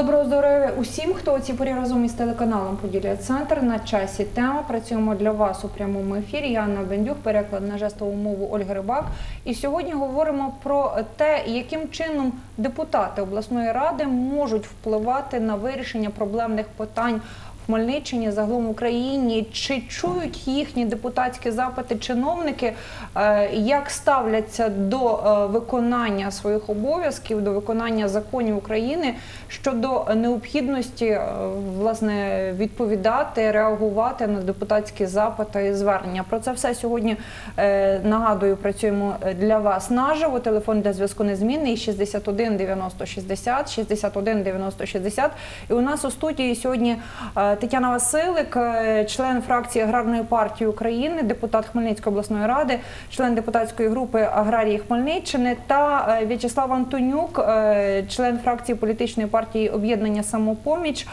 Доброго здоров'я усім, хто у цій порі разом із телеканалом Поділля Центр на часі тема. Працюємо для вас у прямому ефірі. Я Анна Бендюк, переклад на жестову мову Ольги Рибак. І сьогодні говоримо про те, яким чином депутати обласної ради можуть впливати на вирішення проблемних питань. Хмельниччині, загалом в Україні, чи чують їхні депутатські запити чиновники, е, як ставляться до е, виконання своїх обов'язків, до виконання законів України щодо необхідності е, власне відповідати, реагувати на депутатські запити і звернення. Про це все сьогодні нагадую. Працюємо для вас наживо. Телефон для зв'язку незмінний 61 90 60, 61 90 60. І у нас у студії сьогодні Тетяна Василик, е, член фракції аграрної партії України, депутат Хмельницької обласної ради, член депутатської групи аграрії Хмельниччини та е, В'ячеслав Антонюк, е, член фракції політичної партії Об'єднання Самопоміч,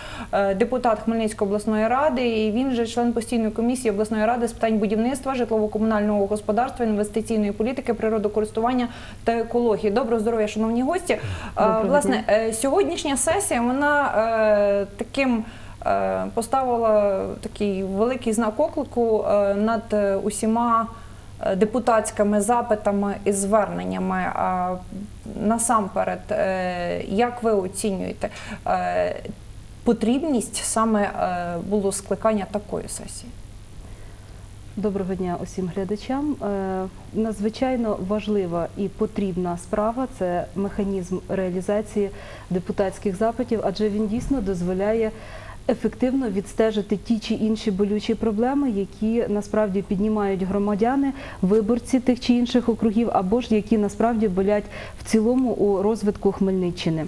депутат Хмельницької обласної ради. І він же член постійної комісії обласної ради з питань будівництва, житлово-комунального господарства, інвестиційної політики, природокористування та екології. Доброго здоров'я, шановні гості. Доброго Власне, сьогоднішня сесія вона таким поставила такий великий знак оклику е, над е, усіма е, депутатськими запитами і зверненнями. Насамперед, е, як ви оцінюєте е, потрібність саме е, було скликання такої сесії? Доброго дня усім глядачам. Е, Надзвичайно важлива і потрібна справа це механізм реалізації депутатських запитів, адже він дійсно дозволяє ефективно відстежити ті чи інші болючі проблеми, які насправді піднімають громадяни, виборці тих чи інших округів, або ж які насправді болять в цілому у розвитку Хмельниччини.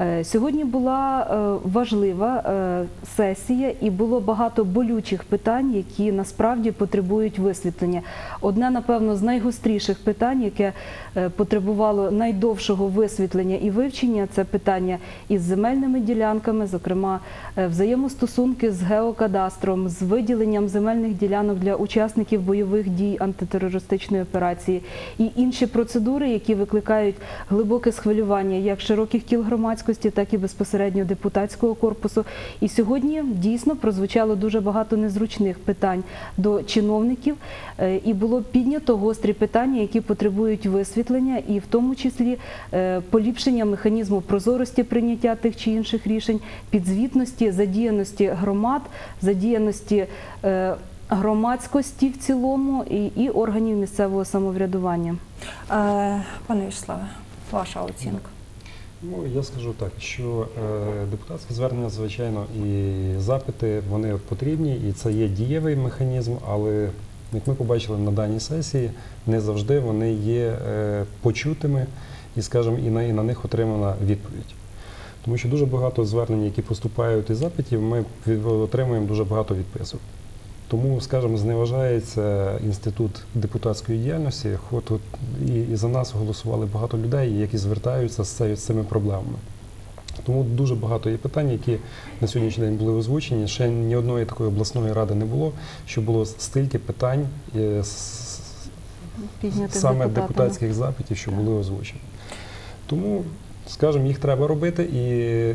Е, Сьогодні була е, важлива е, сесія і було багато болючих питань, які насправді потребують висвітлення. Одне, напевно, з найгостріших питань, яке потребувало найдовшого висвітлення і вивчення, це питання із земельними ділянками, зокрема взаємостосунки з геокадастром, з виділенням земельних ділянок для учасників бойових дій антитерористичної операції і інші процедури, які викликають глибоке схвилювання як широких кіл громадськості, так і безпосередньо депутатського корпусу. І сьогодні дійсно прозвучало дуже багато незручних питань до чиновників, е, і було піднято гострі питання, які потребують висвітлення, і в тому числі е, поліпшення механізму прозорості прийняття тих чи інших рішень, підзвітності, задіяності громад, задіяності. е, Громадськості в цілому і, і органів місцевого самоврядування. Пане Вячеславе, ваша оцінка. Ну, я скажу так, що е, депутатські звернення, звичайно, і запити вони потрібні, і це є дієвий механізм, але як ми побачили на даній сесії, не завжди вони є е, почутими і, скажімо, і на, і на них отримана відповідь. Тому що дуже багато звернень, які поступають із запитів, ми отримуємо дуже багато відписок. Тому, скажімо, зневажається інститут депутатської діяльності. От, от, і, за нас голосували багато людей, які звертаються з цими проблемами. Тому дуже багато є питань, які на сьогоднішній день були озвучені. Ще ні одної такої обласної ради не було, що було стільки питань е, саме депутатських запитів, що були озвучені. Тому, скажімо, їх треба робити. І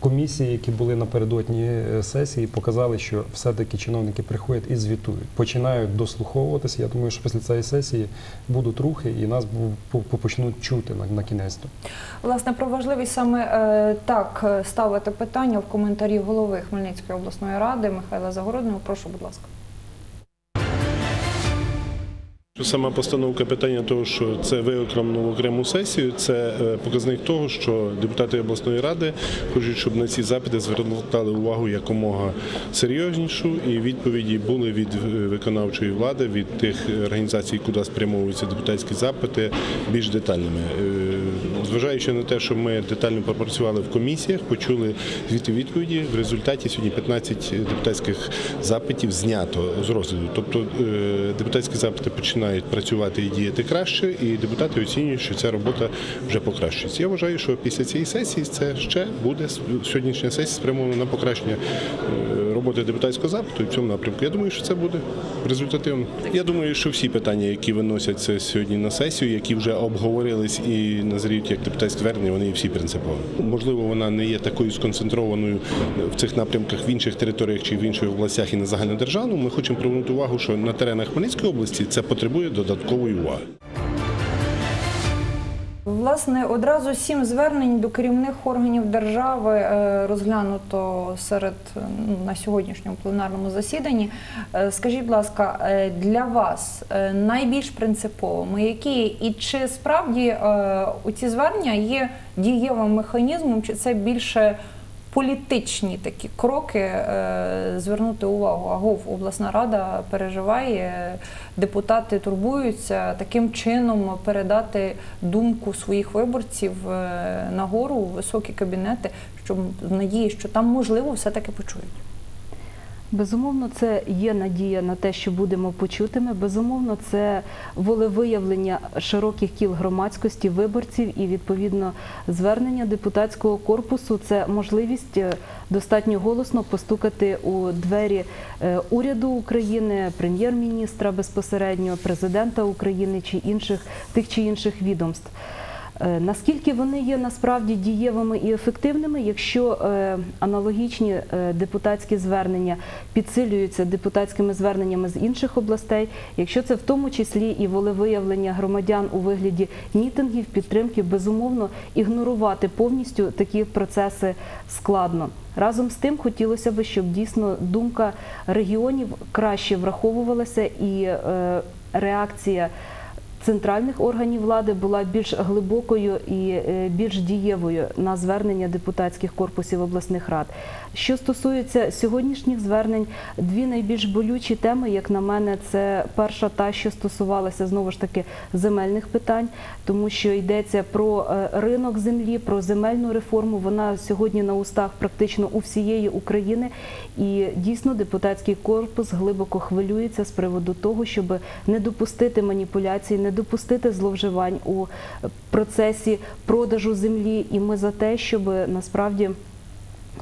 комісії, які були напередодні е, сесії, показали, що все-таки чиновники приходять і звітують, починають дослуховуватися. Я думаю, що після цієї сесії будуть рухи і нас почнуть чути на, на кінець. Власне, про важливість саме е, так е, ставити питання в коментарі голови Хмельницької обласної ради Михайла Загородного. Прошу, будь ласка. Сама постановка питання того, що це виокремлено в окрему сесію, це е, показник того, що депутати обласної ради хочуть, щоб на ці запити звертали увагу якомога серйознішу, і відповіді були від е, виконавчої влади, від тих організацій, куди спрямовуються депутатські запити, більш детальними. Зважаючи на те, що ми детально попрацювали в комісіях, почули звідти відповіді. В результаті сьогодні 15 депутатських запитів знято з розгляду. Тобто е, депутатські запити починають працювати і діяти краще, і депутати оцінюють, що ця робота вже покращується. Я вважаю, що після цієї сесії це ще буде сьогоднішня сесія спрямована на покращення е, роботи депутатського запиту і в цьому напрямку. Я думаю, що це буде результативно. Я думаю, що всі питання, які виносяться сьогодні на сесію, які вже обговорились і назріють як депутатське звернення, вони всі принципові. Можливо, вона не є такою сконцентрованою в цих напрямках в інших територіях чи в інших областях і на загальнодержавну. Ми хочемо привернути увагу, що на теренах Хмельницької області це потребує додаткової уваги. Власне, одразу сім звернень до керівних органів держави е, розглянуто серед е, ну, на сьогоднішньому пленарному засіданні. Е, Скажіть, будь ласка, для вас найбільш принциповими які і чи справді ці звернення є дієвим механізмом, чи це більше політичні такі кроки е, звернути увагу? Агов обласна рада переживає, депутати турбуються таким чином передати думку своїх виборців е, нагору у високі кабінети, щоб надії, що там можливо все-таки почують. Безумовно, це є надія на те, що будемо почутими. Безумовно, це волевиявлення широких кіл громадськості, виборців і відповідно звернення депутатського корпусу. Це можливість е, достатньо голосно постукати у двері е, уряду України, прем'єр-міністра безпосередньо, президента України чи інших тих чи інших відомств. Е, Наскільки вони є насправді дієвими і ефективними, якщо е, аналогічні е, депутатські звернення підсилюються депутатськими зверненнями з інших областей, якщо це в тому числі і волевиявлення громадян у вигляді мітингів, підтримки, безумовно, ігнорувати повністю такі процеси складно. Разом з тим хотілося б, щоб дійсно думка регіонів краще враховувалася і реакція центральних органів влади була більш глибокою і е, більш дієвою на звернення депутатських корпусів обласних рад. Що стосується сьогоднішніх звернень, дві найбільш болючі теми, як на мене, це перша та, що стосувалася знову ж таки земельних питань, тому що йдеться про е, ринок землі, про земельну реформу. Вона сьогодні на устах практично у всієї України, і дійсно депутатський корпус глибоко хвилюється з приводу того, щоб не допустити маніпуляцій, не допустити зловживань у процесі продажу землі. І ми за те, щоб насправді.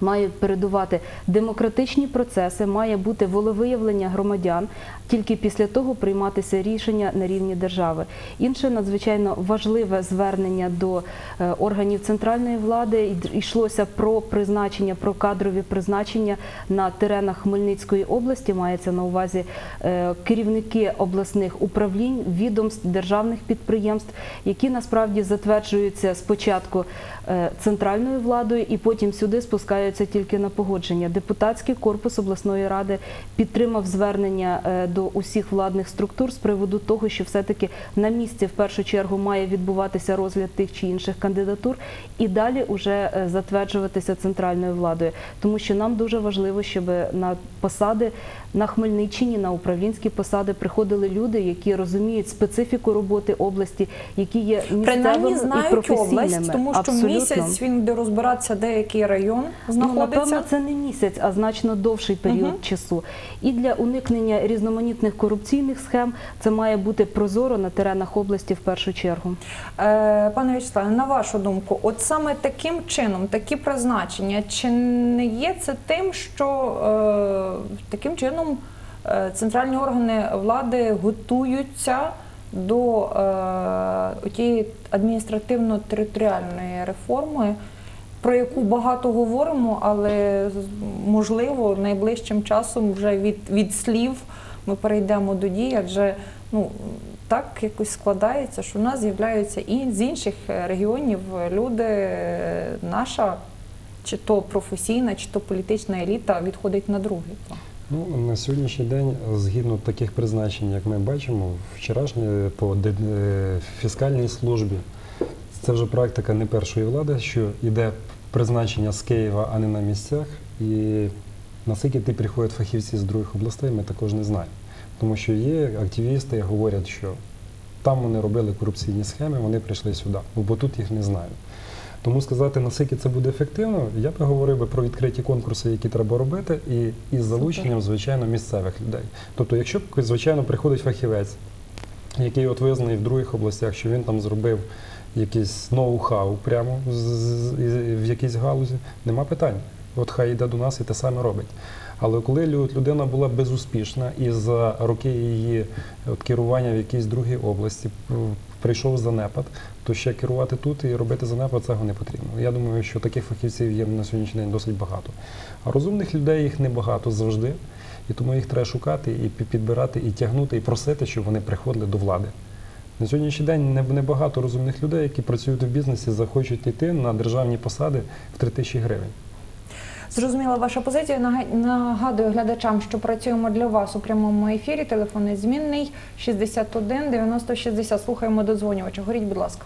Має передувати демократичні процеси, має бути волевиявлення громадян. Тільки після того прийматися рішення на рівні держави. Інше надзвичайно важливе звернення до е, органів центральної влади йшлося про призначення, про кадрові призначення на теренах Хмельницької області. Мається на увазі е, керівники обласних управлінь, відомств, державних підприємств, які насправді затверджуються спочатку е, центральною владою і потім сюди спускаються тільки на погодження. Депутатський корпус обласної ради підтримав звернення е, до усіх владних структур з приводу того, що все-таки на місці в першу чергу має відбуватися розгляд тих чи інших кандидатур, і далі вже е, затверджуватися центральною владою, тому що нам дуже важливо, щоб на посади на Хмельниччині, на управлінські посади приходили люди, які розуміють специфіку роботи області, які є Принаймні місцевими і знають професійними. область, тому що Абсолютно. місяць він буде розбиратися, де який район Ну, напевно, це не місяць, а значно довший період Мгм. часу. І для уникнення різноманітних корупційних схем це має бути прозоро на теренах області в першу чергу. Е, Пане Вячеславе, на вашу думку, от саме таким чином, такі призначення, чи не є це тим, що е, таким чином е, центральні органи влади готуються до е, тієї адміністративно-територіальної реформи, про яку багато говоримо, але можливо найближчим часом вже від, від слів ми перейдемо до дій, адже ну так якось складається, що в нас з'являються і з інших регіонів люди, наша чи то професійна, чи то політична еліта відходить на другий план. Ну, на сьогоднішній день, згідно таких призначень, як ми бачимо, вчорашнє по е, фіскальній службі, це вже практика не першої влади, що йде призначення з Києва, а не на місцях. І наскільки ти приходять фахівці з других областей, ми також не знаємо. Тому що є активісти, говорять, що там вони робили корупційні схеми, вони прийшли сюди, бо тут їх не знають. Тому сказати, наскільки це буде ефективно, я би говорив би про відкриті конкурси, які треба робити, і із залученням, звичайно, місцевих людей. Тобто, якщо, звичайно, приходить фахівець, який от визнаний в других областях, що він там зробив якийсь ноу-хау прямо в якійсь галузі, нема питань. От хай йде до нас і те саме робить. Але коли людина була безуспішна і за роки її от, керування в якійсь другій області прийшов занепад, то ще керувати тут і робити занепад цього не потрібно. Я думаю, що таких фахівців є на сьогоднішній день досить багато. А розумних людей їх небагато завжди, і тому їх треба шукати і підбирати, і тягнути, і просити, щоб вони приходили до влади. На сьогоднішній день небагато розумних людей, які працюють в бізнесі, захочуть йти на державні посади в 3 тисячі гривень. Зрозуміла ваша позиція. Нагадую глядачам, що працюємо для вас у прямому ефірі. Телефонний змінний 61 90 60. Слухаємо додзвонювача. Говоріть, будь ласка.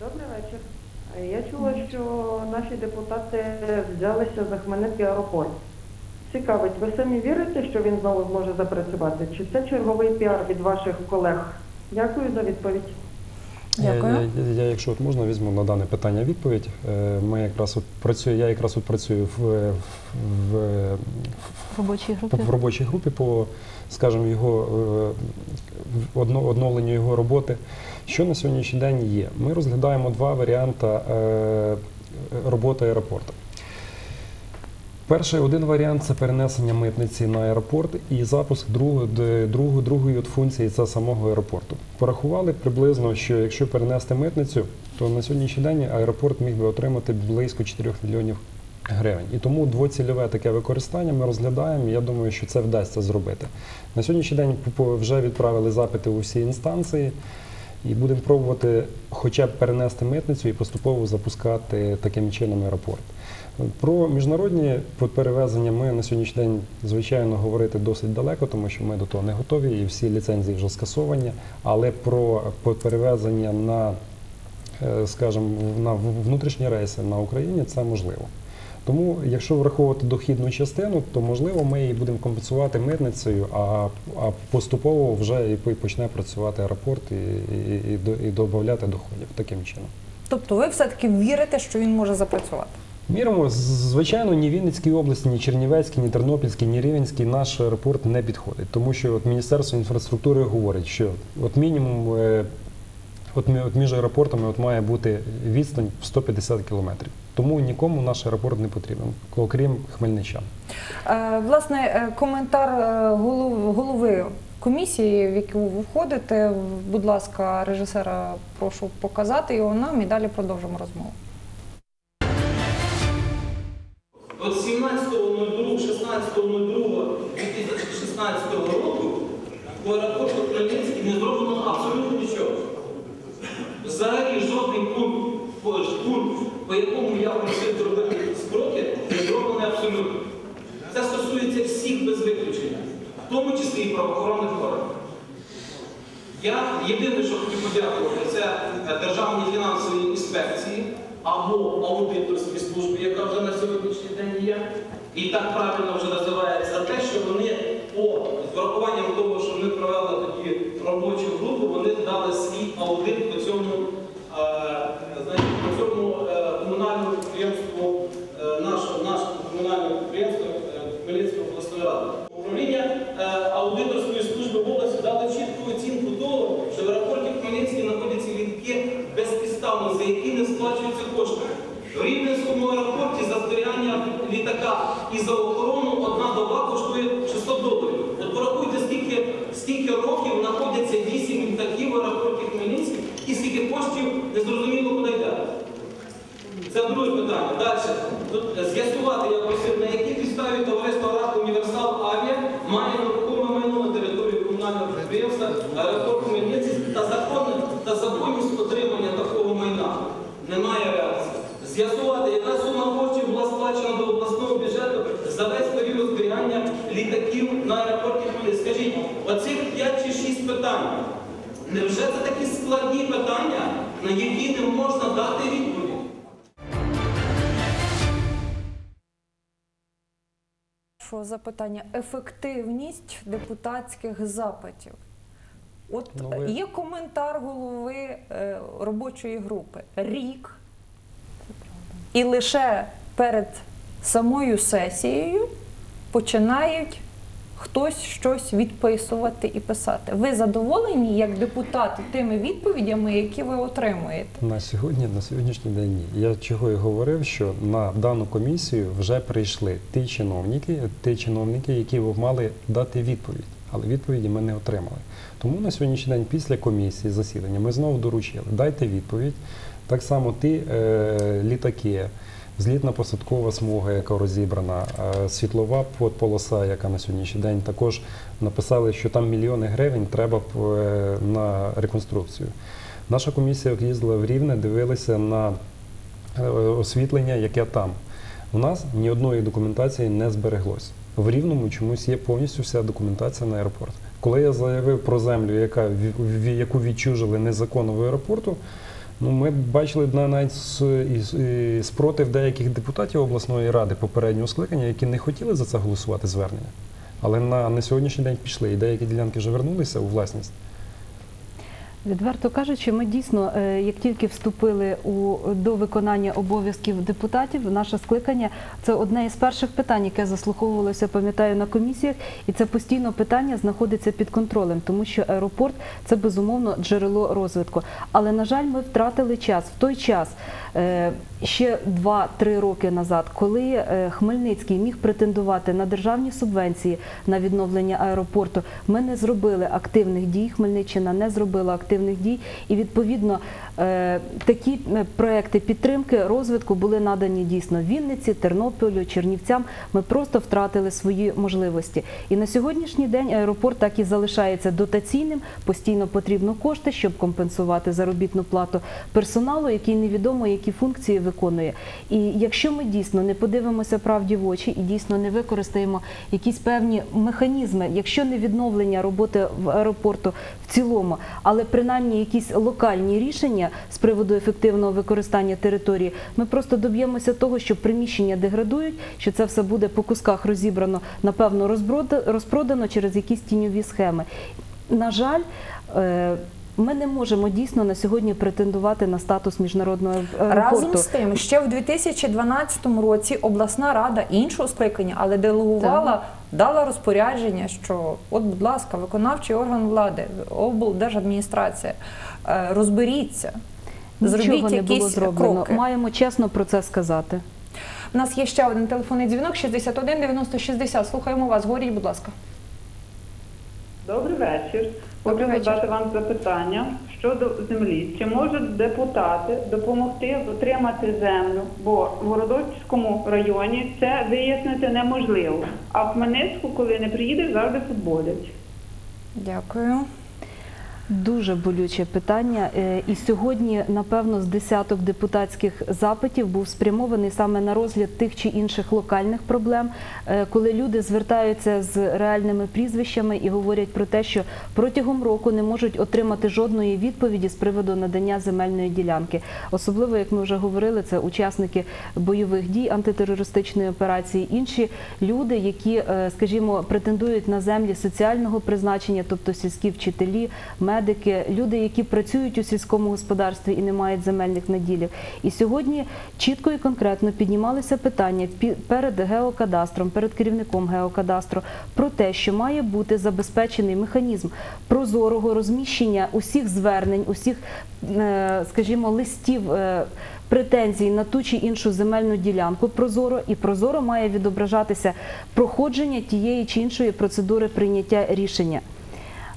Добрий вечір. Я чула, що наші депутати взялися за Хмельницький аеропорт. Цікавить, ви самі вірите, що він знову зможе запрацювати? Чи це черговий піар від ваших колег? Дякую за відповідь. Дякую. Я, я, я, якщо от можна, візьму на дане питання відповідь. Е, Ми якраз от працюю, я якраз от працюю в, в, в, В робочій групі. в робочій групі по, скажімо, його е, одно- одновленню його роботи. Що на сьогоднішній день є? Ми розглядаємо два варіанти е, роботи аеропорту. Перший один варіант це перенесення митниці на аеропорт і запуск другої, функції це самого аеропорту. Порахували приблизно, що якщо перенести митницю, то на сьогоднішній день аеропорт міг би отримати близько 4 мільйонів гривень. І тому двоцільове таке використання ми розглядаємо. Я думаю, що це вдасться зробити. На сьогоднішній день вже відправили запити у всі інстанції. І будемо пробувати хоча б перенести митницю і поступово запускати таким чином аеропорт. Про міжнародні перевезення ми на сьогоднішній день, звичайно, говорити досить далеко, тому що ми до того не готові і всі ліцензії вже скасовані. Але про перевезення на, е, скажімо, на внутрішні рейси на Україні це можливо. Тому, якщо враховувати дохідну частину, то можливо ми її будемо компенсувати митницею, а, а поступово вже і почне працювати аеропорт і, і, і, і додати доходів таким чином. Тобто ви все-таки вірите, що він може запрацювати? Міримо, звичайно, ні Вінницькій області, ні Чернівецькій, ні Тернопільській, ні Рівенській наш аеропорт не підходить. Тому що от Міністерство інфраструктури говорить, що от мінімум е, от, от між аеропортами от має бути відстань в 150 кілометрів. Тому нікому наш аеропорт не потрібен, окрім хмельничан. Е, Власне, е, коментар голови комісії, в яку ви входите. Будь ласка, режисера, прошу показати його нам і далі продовжимо розмову. От 17.02, 16.02.2016 року по аеропорту Хмельницький не зроблено абсолютно нічого. Взагалі жодний пункт, пункт, по якому я просив зробити скроки, не зроблений абсолютно. Це стосується всіх без виключення, в тому числі і правоохоронних органів. Я єдине, що хотів подякувати, це е, Державній фінансовій інспекції або аудиторській службі, яка вже на сьогоднішній день є, і так правильно вже називається те, що вони по з врахуванням того, що ми провели тоді робочу групу, вони дали свій аудит по цьому, літаків на аеропорті Хмельницький. Скажіть, оцих 5 чи 6 питань. Невже це такі складні питання, на які не можна дати відповідь? Що запитання? Ефективність депутатських запитів. От Ну, ви- є коментар голови е, робочої групи. Рік. І лише перед самою сесією починають хтось щось відписувати і писати. Ви задоволені як депутати тими відповідями, які ви отримуєте? На сьогодні, на сьогоднішній день ні. Я чого і говорив, що на дану комісію вже прийшли ті чиновники, ті чиновники, які мали дати відповідь, але відповіді ми не отримали. Тому на сьогоднішній день, після комісії засідання, ми знову доручили дайте відповідь. Так само ті е, літаки, злітно-посадкова смуга, яка розібрана, е, світлова полоса, яка на сьогоднішній день також написали, що там мільйони гривень треба е, на реконструкцію. Наша комісія як їздила в Рівне, дивилися на е, освітлення, яке там. У нас ні одної документації не збереглось. В Рівному чомусь є повністю вся документація на аеропорт. Коли я заявив про землю, яка, яку відчужили незаконно в аеропорту, ну, ми бачили на- навіть спротив деяких депутатів обласної ради попереднього скликання, які не хотіли за це голосувати звернення. Але на, на сьогоднішній день пішли, і деякі ділянки вже вернулися у власність. Відверто кажучи, ми дійсно, е, як тільки вступили у до виконання обов'язків депутатів, наше скликання це одне із перших питань, яке заслуховувалося, пам'ятаю, на комісіях, і це постійно питання знаходиться під контролем, тому що аеропорт це безумовно джерело розвитку. Але на жаль, ми втратили час в той час. е, Ще 2-3 роки назад, коли е, Хмельницький міг претендувати на державні субвенції на відновлення аеропорту, ми не зробили активних дій. Хмельниччина не зробила активних дій, і відповідно е, такі е, проекти підтримки розвитку були надані дійсно Вінниці, Тернополю, Чернівцям. Ми просто втратили свої можливості. І на сьогоднішній день аеропорт так і залишається дотаційним. Постійно потрібно кошти, щоб компенсувати заробітну плату персоналу, який невідомо які функції виконує. І якщо ми дійсно не подивимося правді в очі і дійсно не використаємо якісь певні механізми, якщо не відновлення роботи в аеропорту в цілому, але принаймні якісь локальні рішення з приводу ефективного використання території, ми просто доб'ємося того, що приміщення деградують, що це все буде по кусках розібрано, напевно, розпродано через якісь тіньові схеми. На жаль, е, ми не можемо дійсно на сьогодні претендувати на статус міжнародного аеропорту. Разом з тим, ще в 2012 році обласна рада іншого скликання, але делегувала, дала розпорядження, що от, будь ласка, виконавчий орган влади, облдержадміністрація, е, розберіться, зробіть Нічого не було якісь зроблено. кроки. Маємо чесно про це сказати. У нас є ще один телефонний дзвінок 61 90 60. Слухаємо вас. Говоріть, будь ласка. Добрий вечір. Хочу задати вам запитання щодо землі. Чи можуть депутати допомогти отримати землю? Бо в Городоцькому районі це вияснити неможливо. А в Хмельницьку, коли не приїдеш, завжди футболять. Дякую. Дуже болюче питання. Е, І сьогодні, напевно, з десяток депутатських запитів був спрямований саме на розгляд тих чи інших локальних проблем, е, коли люди звертаються з реальними прізвищами і говорять про те, що протягом року не можуть отримати жодної відповіді з приводу надання земельної ділянки. Особливо, як ми вже говорили, це учасники бойових дій антитерористичної операції, інші люди, які, е, скажімо, претендують на землі соціального призначення, тобто сільські вчителі, медики, люди, які працюють у сільському господарстві і не мають земельних наділів. І сьогодні чітко і конкретно піднімалися питання перед геокадастром, перед керівником геокадастру про те, що має бути забезпечений механізм прозорого розміщення усіх звернень, усіх, е, скажімо, листів. е, Претензій на ту чи іншу земельну ділянку прозоро і прозоро має відображатися проходження тієї чи іншої процедури прийняття рішення.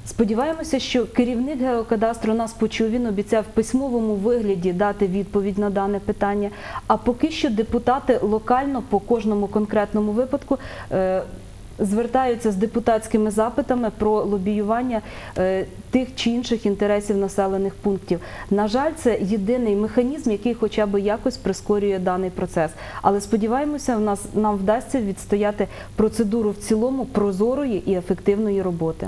Сподіваємося, що керівник геокадастру нас почув. Він обіцяв в письмовому вигляді дати відповідь на дане питання. А поки що депутати локально по кожному конкретному випадку. е, Звертаються з депутатськими запитами про лобіювання е, тих чи інших інтересів населених пунктів. На жаль, це єдиний механізм, який хоча б якось прискорює даний процес. Але сподіваємося, в нас нам вдасться відстояти процедуру в цілому прозорої і ефективної роботи.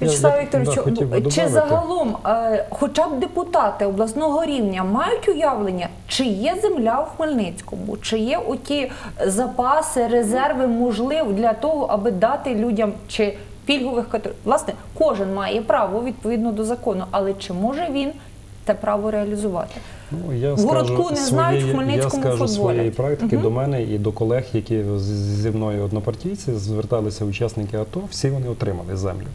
Вячеслав Вікторович, да, чи загалом, е, хоча б депутати обласного рівня мають уявлення, чи є земля у Хмельницькому, чи є оті запаси, резерви можливо для того, аби дати людям чи пільгових категорій. Власне, кожен має право відповідно до закону, але чи може він те право реалізувати. Ну, я В городку скажу не знають, в Хмельницькому Я скажу своєї практики Мгм. до мене і до колег, які зі мною однопартійці, зверталися учасники АТО, всі вони отримали землю.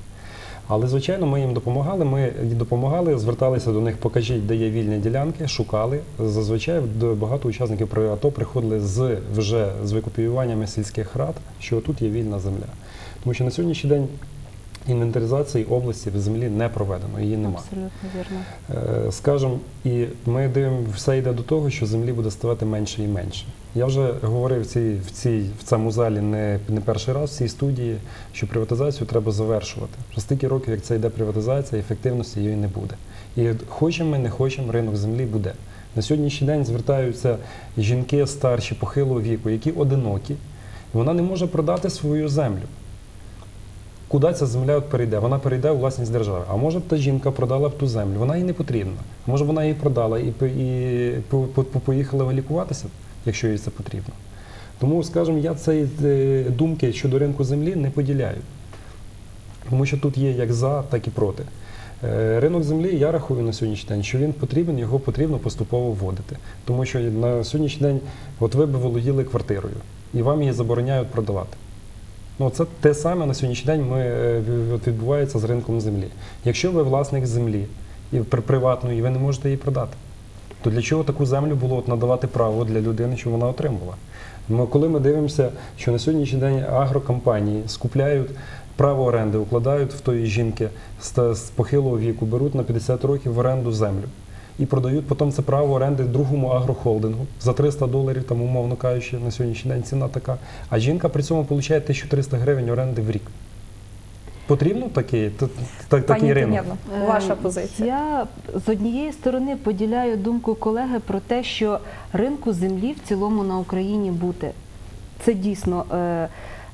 Але, звичайно, ми їм допомагали. Ми допомагали, зверталися до них, покажіть, де є вільні ділянки, шукали. Зазвичай багато учасників при АТО приходили з вже з викопіюваннями сільських рад, що тут є вільна земля. Тому що на сьогоднішній день інвентаризації області в землі не проведено, її немає. Абсолютно вірно. Е, Скажем, і ми дивимо, все йде до того, що землі буде ставати менше і менше. Я вже говорив в цій, в цій в цьому залі не, не перший раз в цій студії, що приватизацію треба завершувати. Вже стільки років, як це йде приватизація, ефективності її не буде. І хочемо ми, не хочемо, ринок землі буде. На сьогоднішній день звертаються жінки старші похилого віку, які одинокі, і вона не може продати свою землю. Куди ця земля от перейде? Вона перейде у власність держави. А може б та жінка продала б ту землю, вона їй не потрібна. Може вона її продала і, і по- поїхала лікуватися, якщо їй це потрібно. Тому, скажімо, я цієї е, думки щодо ринку землі не поділяю. Тому що тут є як за, так і проти. Е, Ринок землі, я рахую на сьогоднішній день, що він потрібен, його потрібно поступово вводити. Тому що на сьогоднішній день, от ви б володіли квартирою, і вам її забороняють продавати. Ну, це те саме на сьогоднішній день ми, е, відбувається з ринком землі. Якщо ви власник землі і приватної, ви не можете її продати, то для чого таку землю було от надавати право для людини, щоб вона отримувала? Ми, коли ми дивимося, що на сьогоднішній день агрокомпанії скупляють право оренди, укладають в тої жінки з, з похилого віку, беруть на 50 років в оренду землю. І продають потім це право оренди другому агрохолдингу за 300 доларів, там, умовно кажучи, на сьогоднішній день ціна така. А жінка при цьому отримує 1300 гривень оренди в рік. Потрібно такий, так, та- такий Пані ринок? Ваша позиція. Я з однієї сторони поділяю думку колеги про те, що ринку землі в цілому на Україні бути. Це дійсно е,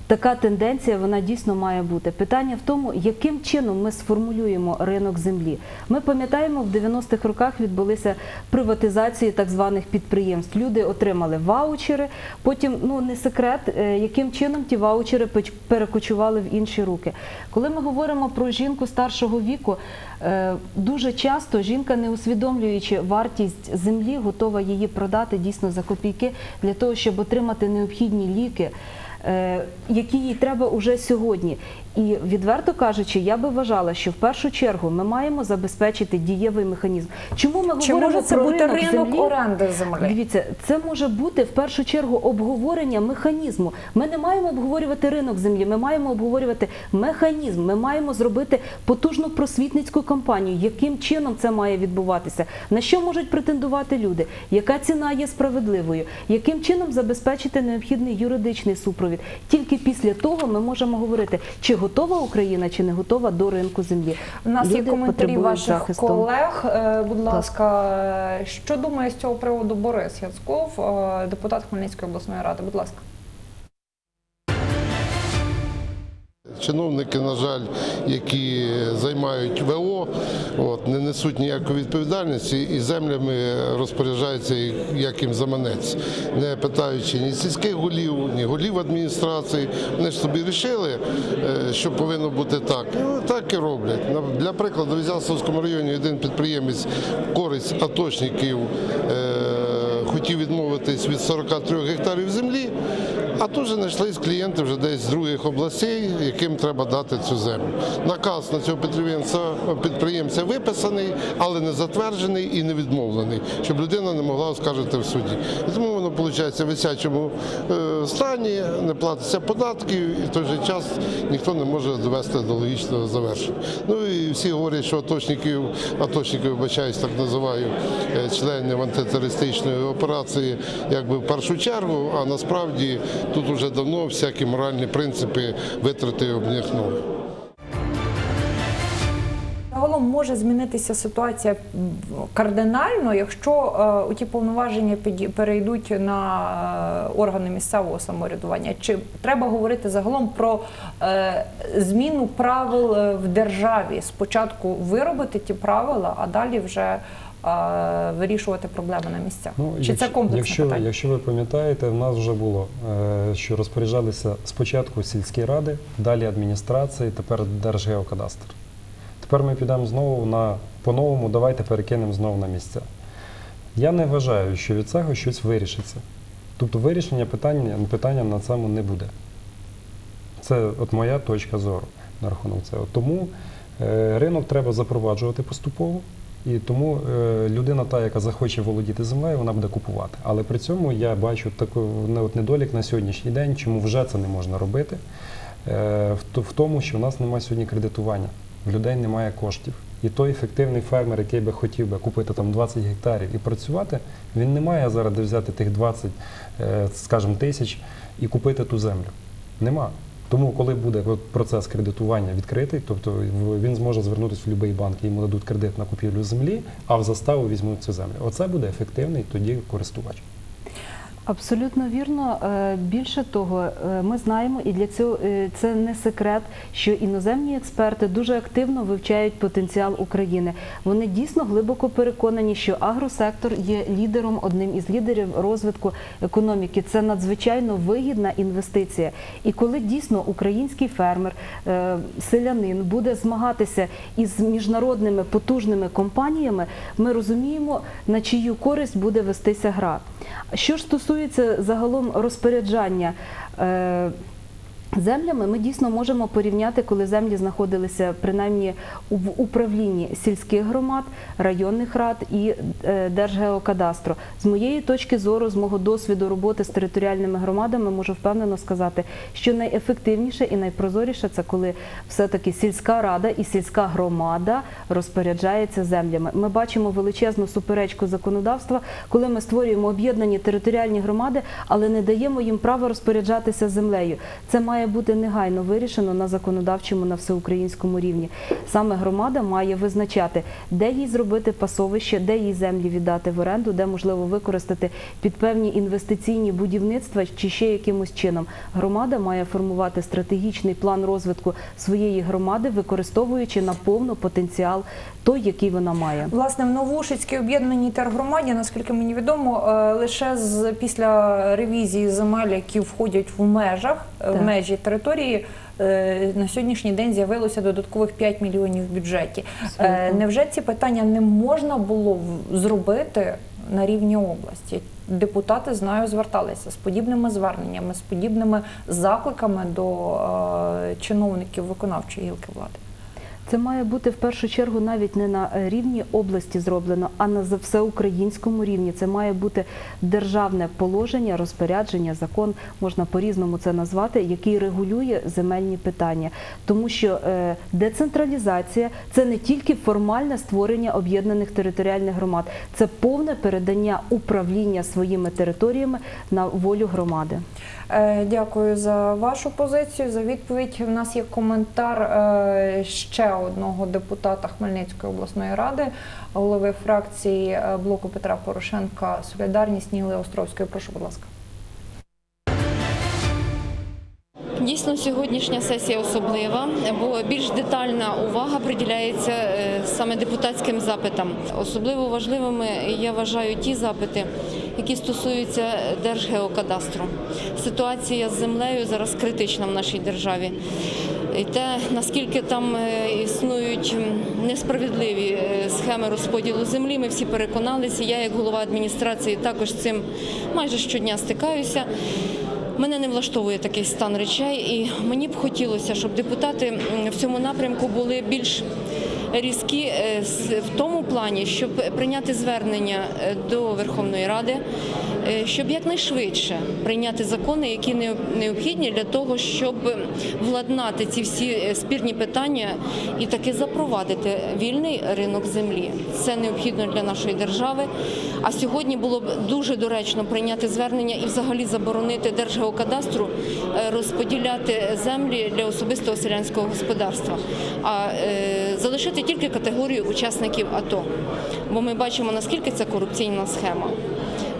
така тенденція, вона дійсно має бути. Питання в тому, яким чином ми сформулюємо ринок землі. Ми пам'ятаємо, в 90-х роках відбулися приватизації так званих підприємств. Люди отримали ваучери. Потім, ну не секрет, е, яким чином ті ваучери перекочували в інші руки. Коли ми говоримо про жінку старшого віку, е, дуже часто жінка, не усвідомлюючи вартість землі, готова її продати дійсно за копійки для того, щоб отримати необхідні ліки. Е, Які їй треба уже сьогодні, і відверто кажучи, я би вважала, що в першу чергу ми маємо забезпечити дієвий механізм. Чому ми Чи говоримо може це про бути ринок, ринок землі? оренди землі? Дивіться, це може бути в першу чергу обговорення механізму. Ми не маємо обговорювати ринок землі, ми маємо обговорювати механізм. Ми маємо зробити потужну просвітницьку кампанію, яким чином це має відбуватися, на що можуть претендувати люди, яка ціна є справедливою, яким чином забезпечити необхідний юридичний супровід. Тільки після того ми можемо говорити, чи готова Україна, чи не готова до ринку землі. У нас є коментарі ваших захисту. колег. Е, Будь ласка, е, що думає з цього приводу Борис Яцков, е, депутат Хмельницької обласної ради? Будь ласка. Чиновники, на жаль, які займають ВО, от, не несуть ніякої відповідальності і землями розпоряджаються як їм заманеться, не питаючи ні сільських голів, ні голів адміністрації. Вони ж собі рішили, е, що повинно бути так. Ну так і роблять. Для прикладу, в Ізяславському районі один підприємець користь аточників. е, Хотів відмовитись від 43 гектарів землі, а тут же знайшлись клієнти вже десь з других областей, яким треба дати цю землю. Наказ на цього підприємця, підприємця виписаний, але не затверджений і не відмовлений, щоб людина не могла оскаржити в суді. І тому воно виходить в висячому е, стані, не платиться податків, і в той же час ніхто не може довести до логічного завершення. Ну і всі говорять, що аточників, аточників, вибачаюсь, так називаю, е, членів антитерористичної операції, якби в першу чергу, а насправді тут вже давно всякі моральні принципи витрати обняхнули. Загалом може змінитися ситуація кардинально, якщо е, ті повноваження перейдуть на е, органи місцевого самоврядування. Чи треба говорити загалом про е, зміну правил е, в державі? Спочатку виробити ті правила, а далі вже вирішувати проблеми на місцях? Чи це якщо- комплексне якщо, питання? Якщо ви пам'ятаєте, в нас вже було, е, що розпоряджалися спочатку сільські ради, далі адміністрації, тепер Держгеокадастр. Тепер ми підемо знову на по-новому, давайте перекинемо знову на місця. Я не вважаю, що від цього щось вирішиться. Тобто вирішення питання, питання на цьому не буде. Це от моя точка зору на рахунок цього. Тому е, ринок треба запроваджувати поступово. І тому е, людина, та, яка захоче володіти землею, вона буде купувати. Але при цьому я бачу от недолік на сьогоднішній день, чому вже це не можна робити, е, в, в тому, що в нас немає сьогодні кредитування, в людей немає коштів. І той ефективний фермер, який би хотів би купити там 20 гектарів і працювати, він не має зараз де взяти тих 20, е, скажімо, тисяч і купити ту землю. Нема. Тому, коли буде процес кредитування відкритий, тобто він зможе звернутися в будь-який банк, йому дадуть кредит на купівлю землі, а в заставу візьмуть цю землю. Оце буде ефективний тоді користувач. Абсолютно вірно. Е, Більше того, е, ми знаємо, і для цього е, це не секрет, що іноземні експерти дуже активно вивчають потенціал України. Вони дійсно глибоко переконані, що агросектор є лідером, одним із лідерів розвитку економіки. Це надзвичайно вигідна інвестиція. І коли дійсно український фермер, селянин буде змагатися із міжнародними потужними компаніями, ми розуміємо, на чию користь буде вестися гра. Що ж стосується загалом розпоряджання. Землями ми дійсно можемо порівняти, коли землі знаходилися принаймні в управлінні сільських громад, районних рад і е, Держгеокадастру. З моєї точки зору, з мого досвіду роботи з територіальними громадами, можу впевнено сказати, що найефективніше і найпрозоріше це коли все-таки сільська рада і сільська громада розпоряджається землями. Ми бачимо величезну суперечку законодавства, коли ми створюємо об'єднані територіальні громади, але не даємо їм права розпоряджатися землею. Це має бути негайно вирішено на законодавчому на всеукраїнському рівні. Саме громада має визначати, де їй зробити пасовище, де їй землі віддати в оренду, де можливо використати під певні інвестиційні будівництва чи ще якимось чином. Громада має формувати стратегічний план розвитку своєї громади, використовуючи наповну потенціал той, який вона має. Власне, в Новошицькій об'єднаній тергромаді, наскільки мені відомо, е, лише з після ревізії земель, які входять в межах е, в межі території. е, На сьогоднішній день з'явилося додаткових 5 мільйонів в бюджеті. Абсолютно. Невже ці питання не можна було зробити на рівні області? Депутати знаю, зверталися з подібними зверненнями, з подібними закликами до чиновників виконавчої гілки влади. Це має бути в першу чергу навіть не на рівні області зроблено, а на всеукраїнському рівні. Це має бути державне положення, розпорядження, закон можна по-різному це назвати, який регулює земельні питання. Тому що е, децентралізація це не тільки формальне створення об'єднаних територіальних громад, це повне передання управління своїми територіями на волю громади. Е, Дякую за вашу позицію, за відповідь. У нас є коментар е, ще одного депутата Хмельницької обласної ради, голови фракції е, блоку Петра Порошенка Солідарність Ніли Островської. Прошу, будь ласка. Дійсно, сьогоднішня сесія особлива, бо більш детальна увага приділяється е, саме депутатським запитам. Особливо важливими я вважаю ті запити, які стосуються Держгеокадастру. Ситуація з землею зараз критична в нашій державі. І те, наскільки там е, існують несправедливі е, схеми розподілу землі, ми всі переконалися. Я, як голова адміністрації, також цим майже щодня стикаюся. Мене не влаштовує такий стан речей, і мені б хотілося, щоб депутати в цьому напрямку були більш різкі е, в тому плані, щоб прийняти звернення е, до Верховної Ради, щоб якнайшвидше прийняти закони, які необхідні для того, щоб владнати ці всі е, спірні питання і таки запровадити вільний ринок землі. Це необхідно для нашої держави. А сьогодні було б дуже доречно прийняти звернення і взагалі заборонити Держгеокадастру е, розподіляти землі для особистого селянського господарства, а е, залишити тільки категорію учасників АТО. Бо ми бачимо, наскільки це корупційна схема.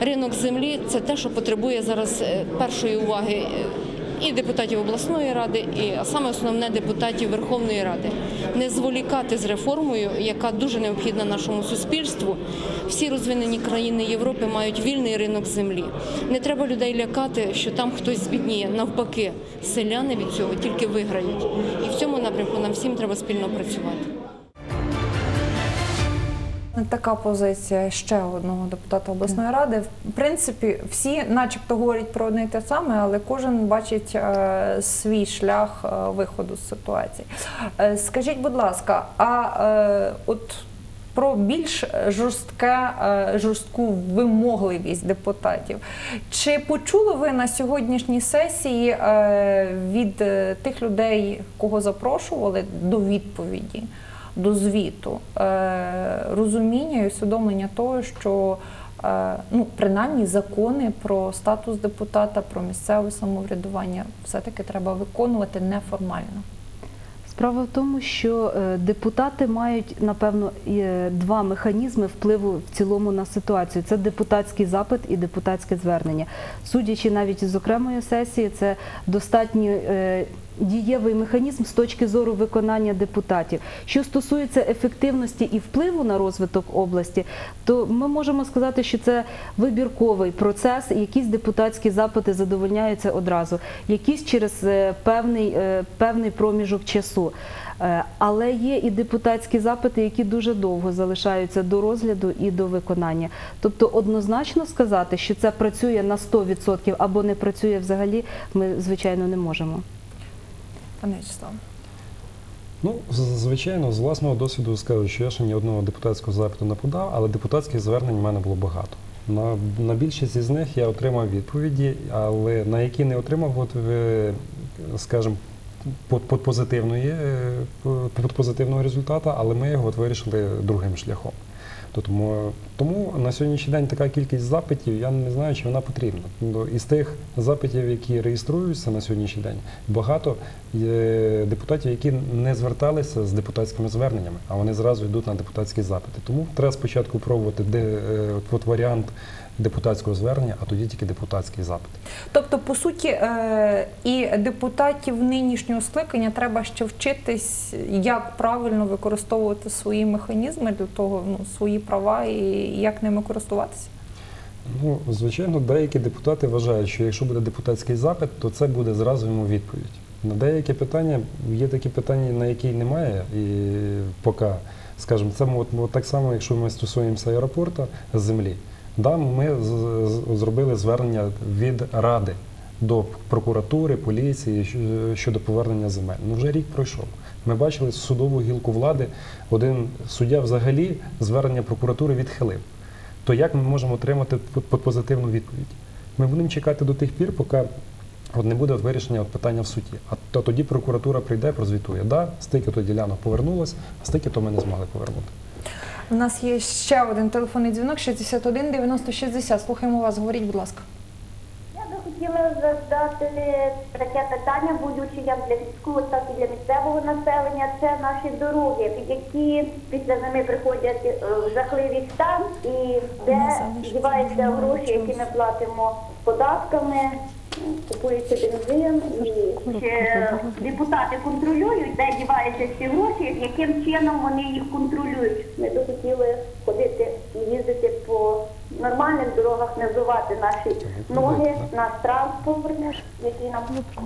Ринок землі це те, що потребує зараз е, першої уваги. е, І депутатів обласної ради, і а саме основне депутатів Верховної Ради не зволікати з реформою, яка дуже необхідна нашому суспільству. Всі розвинені країни Європи мають вільний ринок землі. Не треба людей лякати, що там хтось збідніє. Навпаки, селяни від цього тільки виграють. І в цьому напрямку нам всім треба спільно працювати. Така позиція ще одного депутата обласної ради. В принципі, всі, начебто, говорять про одне й те саме, але кожен бачить е, свій шлях е, виходу з ситуації. Е, скажіть, будь ласка, а е, от про більш жорстке, е, жорстку вимогливість депутатів. Чи почули ви на сьогоднішній сесії е, від е, тих людей, кого запрошували до відповіді, до звіту, е, розуміння і усвідомлення того, що е, ну, принаймні закони про статус депутата, про місцеве самоврядування все-таки треба виконувати неформально? Справа в тому, що е, депутати мають напевно два механізми впливу в цілому на ситуацію: це депутатський запит і депутатське звернення. Судячи навіть із окремої сесії, це достатньо дієвий механізм з точки зору виконання депутатів. Що стосується ефективності і впливу на розвиток області, то ми можемо сказати, що це вибірковий процес. Якісь депутатські запити задовольняються одразу, якісь через е, певний, е, певний проміжок часу. Е, Але є і депутатські запити, які дуже довго залишаються до розгляду і до виконання. Тобто однозначно сказати, що це працює на 100% або не працює взагалі, ми звичайно не можемо. Пане Вячеславе. Ну, звичайно, з власного досвіду скажу, що я ще ні одного депутатського запиту не подав, але депутатських звернень в мене було багато. На, на більшість із них я отримав відповіді, але на які не отримав, от, е, скажімо, по, по позитивної, е, по- по позитивного результату, але ми його от вирішили другим шляхом. То Тому, тому на сьогоднішній день така кількість запитів, я не знаю, чи вона потрібна. Із тих запитів, які реєструються на сьогоднішній день, багато є депутатів, які не зверталися з депутатськими зверненнями, а вони зразу йдуть на депутатські запити. Тому треба спочатку пробувати де, е, от варіант депутатського звернення, а тоді тільки депутатський запит. Тобто, по суті, е, і депутатів нинішнього скликання треба ще вчитись, як правильно використовувати свої механізми для того, ну, свої права і як ними користуватися. Ну, звичайно, деякі депутати вважають, що якщо буде депутатський запит, то це буде зразу йому відповідь. На деякі питання є такі питання, на які немає, і поки, скажімо, це от, от так само, якщо ми стосуємося аеропорту з землі. Да, ми зробили звернення від ради до прокуратури, поліції щодо повернення земель. Ну вже рік пройшов. Ми бачили судову гілку влади. Один суддя взагалі звернення прокуратури відхилив то як ми можемо отримати позитивну відповідь? Ми будемо чекати до тих пір, поки от не буде вирішення от питання в суді. А то тоді прокуратура прийде, прозвітує. Да, стільки то ділянок повернулось, а стільки то ми не змогли повернути. У нас є ще один телефонний дзвінок 61 90 60. Слухаємо вас, говоріть, будь ласка. Я би хотіла задати таке питання, будучи як для військового, так і для місцевого населення. Це наші дороги, під які після зими приходять е, в жахливий стан, і де діваються гроші, які ми платимо податками, купується бензин, і чи депутати контролюють, де діваються ці гроші, яким чином вони їх контролюють. Ми би хотіли ходити і їздити по нормальних дорогах, не взувати наші ноги, наш транспорт, який нам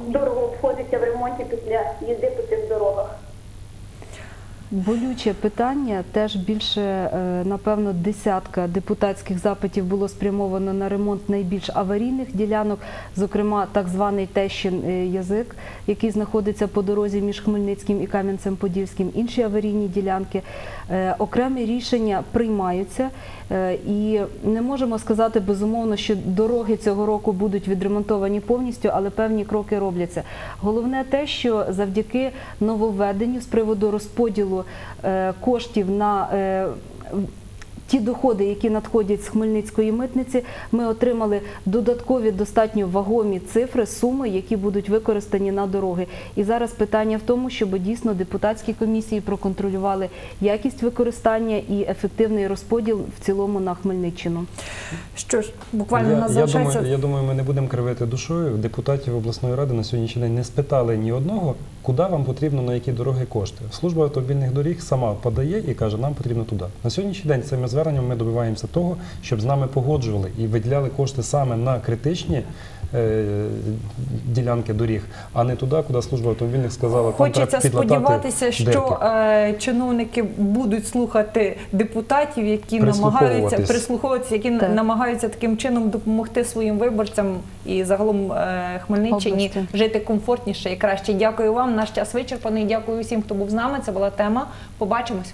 дорого обходиться в ремонті після їзди по цих дорогах. Болюче питання. Теж більше, е, напевно, десятка депутатських запитів було спрямовано на ремонт найбільш аварійних ділянок, зокрема так званий Тещин е, язик, який знаходиться по дорозі між Хмельницьким і Кам'янцем-Подільським, інші аварійні ділянки. Е, Окремі рішення приймаються, е, і не можемо сказати безумовно, що дороги цього року будуть відремонтовані повністю, але певні кроки робляться. Головне те, що завдяки нововведенню з приводу розподілу е, коштів на ті доходи, які надходять з Хмельницької митниці, ми отримали додаткові достатньо вагомі цифри, суми, які будуть використані на дороги. І зараз питання в тому, щоб дійсно депутатські комісії проконтролювали якість використання і ефективний розподіл в цілому на Хмельниччину. Що ж, буквально я, думаю, я думаю, ми не будемо кривити душою. Депутатів обласної ради на сьогоднішній день не спитали ні одного, куди вам потрібно на які дороги кошти. Служба автомобільних доріг сама подає і каже, нам потрібно туди. На сьогоднішній день цими зверненнями ми добиваємося того, щоб з нами погоджували і виділяли кошти саме на критичні ділянки доріг, а не туди, куди служба автомобільних сказала. там Хочеться треба сподіватися, що дирки. е, чиновники будуть слухати депутатів, які намагаються прислуховуватися, які Так. намагаються таким чином допомогти своїм виборцям і загалом е, Хмельниччині Області. жити комфортніше і краще. Дякую вам. Наш час вичерпаний. Дякую всім, хто був з нами. Це була тема. Побачимось.